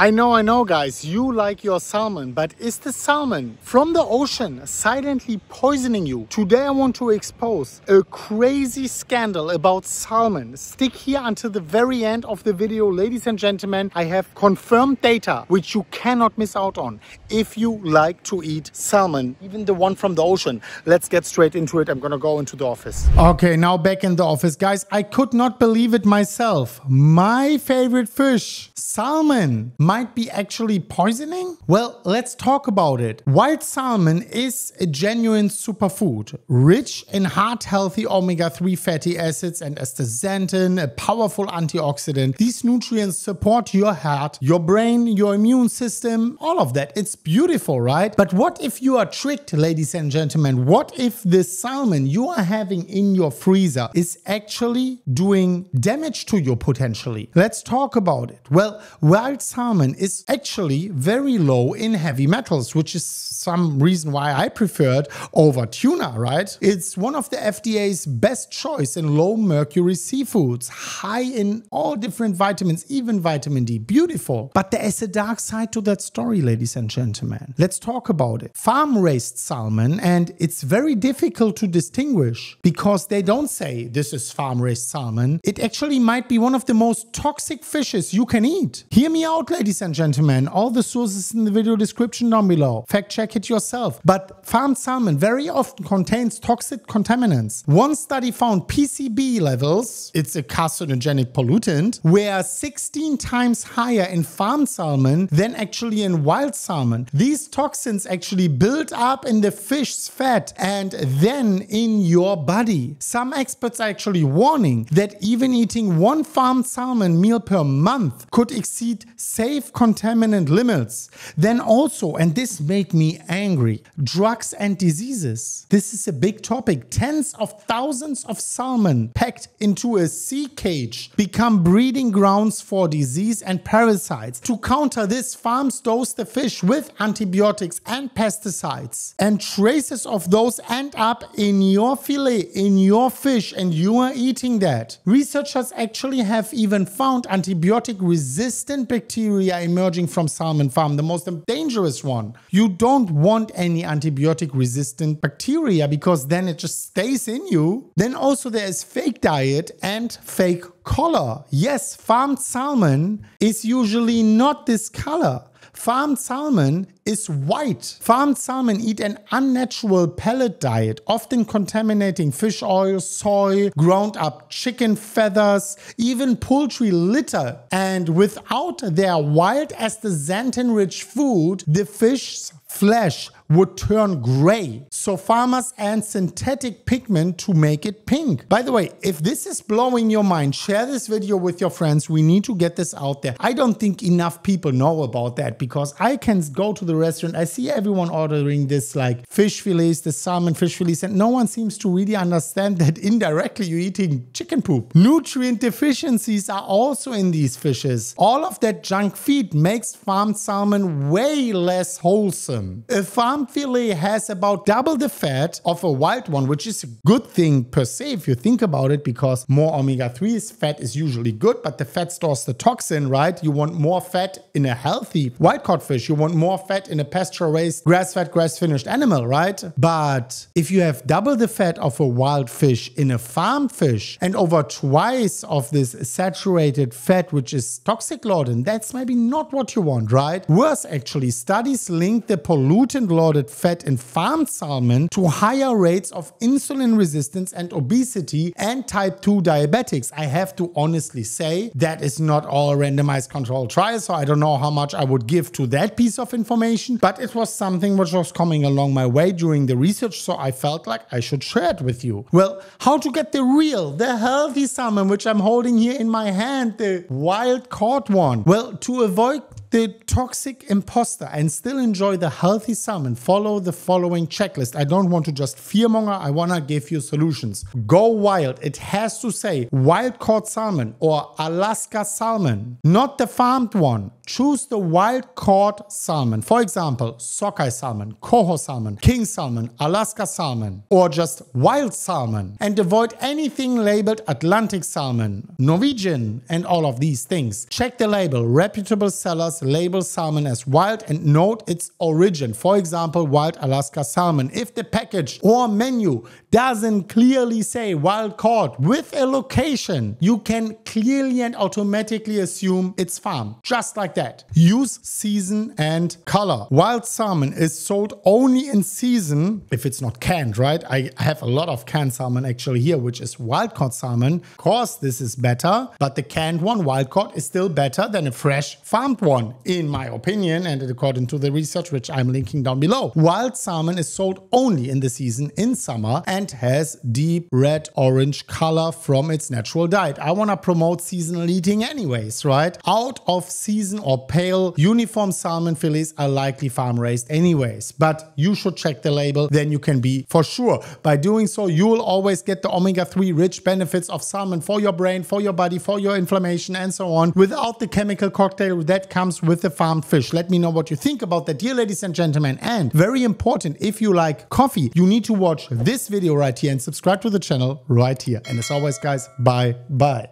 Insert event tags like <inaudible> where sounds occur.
I know, I know, guys, you like your salmon, but is the salmon from the ocean silently poisoning you? Today, I want to expose a crazy scandal about salmon. Stick here until the very end of the video, ladies and gentlemen. I have confirmed data which you cannot miss out on if you like to eat salmon, even the one from the ocean. Let's get straight into it. I'm gonna go into the office. Okay, now back in the office, guys. I could not believe it myself. My favorite fish, salmon might be actually poisoning? Well, let's talk about it. Wild salmon is a genuine superfood, rich in heart healthy omega 3 fatty acids and astaxanthin, a powerful antioxidant. These nutrients support your heart, your brain, your immune system, all of that. It's beautiful, right? But what if you are tricked, ladies and gentlemen? What if the salmon you are having in your freezer is actually doing damage to you potentially? Let's talk about it. Well, wild salmon is actually very low in heavy metals, which is some reason why I prefer it over tuna, right? It's one of the FDA's best choice in low mercury seafoods, high in all different vitamins, even vitamin D. Beautiful. But there is a dark side to that story, ladies and gentlemen. Let's talk about it. Farm raised salmon, and it's very difficult to distinguish because they don't say this is farm raised salmon. It actually might be one of the most toxic fishes you can eat. Hear me out, ladies and gentlemen. All the sources in the video description down below. Fact check it yourself. But farmed salmon very often contains toxic contaminants. One study found PCB levels, it's a carcinogenic pollutant, were 16 times higher in farmed salmon than actually in wild salmon. These toxins actually build up in the fish's fat and then in your body. Some experts are actually warning that even eating one farmed salmon meal per month could exceed safe contaminants limits. Then also, and this made me angry, drugs and diseases. This is a big topic. Tens of thousands of salmon packed into a sea cage become breeding grounds for disease and parasites. To counter this, farms dose the fish with antibiotics and pesticides. And traces of those end up in your fillet, in your fish, and you are eating that. Researchers actually have even found antibiotic resistant bacteria emerging from salmon farm, the most dangerous one. You don't want any antibiotic resistant bacteria because then it just stays in you. Then also there is fake diet and fake color. Yes, farmed salmon is usually not this color. Farmed salmon is white. Farmed salmon eat an unnatural pellet diet, often contaminating fish oil, soy, ground up chicken feathers, even poultry litter. And without their wild astaxanthin rich food, the fish's flesh would turn gray. So farmers add synthetic pigment to make it pink. By the way, if this is blowing your mind, share this video with your friends. We need to get this out there. I don't think enough people know about that because I can go to the restaurant, I see everyone ordering this like fish fillets, the salmon fish fillets, and no one seems to really understand that <laughs> indirectly you're eating chicken poop. Nutrient deficiencies are also in these fishes. All of that junk feed makes farmed salmon way less wholesome. A farm farm fillet has about double the fat of a wild one, which is a good thing per se if you think about it, because more omega-3 fat is usually good, but the fat stores the toxin, right? You want more fat in a healthy wild caught fish. You want more fat in a pasture-raised, grass-fed, grass-finished animal, right? But if you have double the fat of a wild fish in a farm fish and over twice of this saturated fat, which is toxic laden, that's maybe not what you want, right? Worse, actually, studies link the pollutant load fat in farmed salmon to higher rates of insulin resistance and obesity and type 2 diabetics. I have to honestly say that is not all randomized controlled trials, so I don't know how much I would give to that piece of information, but it was something which was coming along my way during the research, so I felt like I should share it with you. Well, how to get the real, the healthy salmon, which I'm holding here in my hand, the wild caught one? Well, to avoid the toxic imposter and still enjoy the healthy salmon, follow the following checklist. I don't want to just fearmonger, I want to give you solutions. Go wild. It has to say wild caught salmon or Alaska salmon, not the farmed one. Choose the wild caught salmon. For example, sockeye salmon, coho salmon, king salmon, Alaska salmon, or just wild salmon. And avoid anything labeled Atlantic salmon, Norwegian, and all of these things. Check the label. Reputable sellers label salmon as wild and note its origin. For example, wild Alaska salmon. If the package or menu doesn't clearly say wild caught with a location, you can clearly and automatically assume it's farm. Just like that. Use season and color. Wild salmon is sold only in season if it's not canned, right? I have a lot of canned salmon actually here, which is wild caught salmon. Of course, this is better, but the canned one, wild caught, is still better than a fresh farmed one, in my opinion, and according to the research, which I'm linking down below. Wild salmon is sold only in the season in summer and has deep red orange color from its natural diet. I want to promote seasonal eating anyways, right? Out of season or pale uniform salmon fillets are likely farm raised anyways, but you should check the label, then you can be for sure. By doing so, you will always get the omega-3 rich benefits of salmon for your brain, for your body, for your inflammation and so on without the chemical cocktail that with the farmed fish. Let me know what you think about that, dear ladies and gentlemen. And very important, if you like coffee, you need to watch this video right here and subscribe to the channel right here. And as always, guys, bye bye.